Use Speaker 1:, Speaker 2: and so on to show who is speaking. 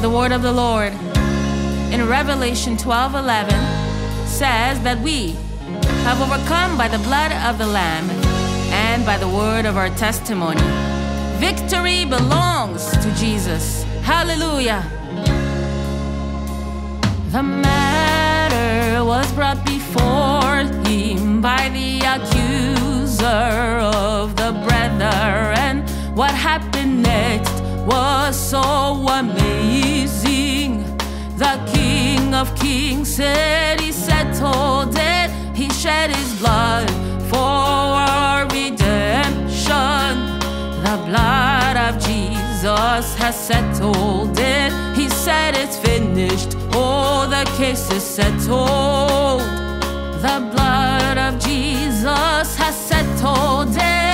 Speaker 1: the word of the Lord in Revelation 12 11 says that we have overcome by the blood of the Lamb and by the word of our testimony. Victory belongs to Jesus. Hallelujah. The matter was brought before him by the accuser of the brethren. And what happened next was so amazing. Of Kings said he settled it. He shed his blood for our redemption. The blood of Jesus has settled it. He said it's finished. Oh, the case is settled. The blood of Jesus has settled it.